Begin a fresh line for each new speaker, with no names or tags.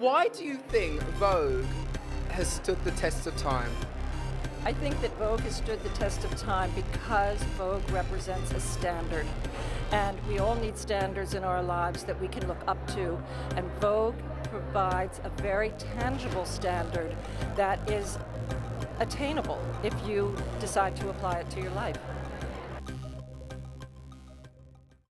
Why do you think Vogue has stood the test of time?
I think that Vogue has stood the test of time because Vogue represents a standard. And we all need standards in our lives that we can look up to. And Vogue provides a very tangible standard that is attainable if you decide to apply it to your life.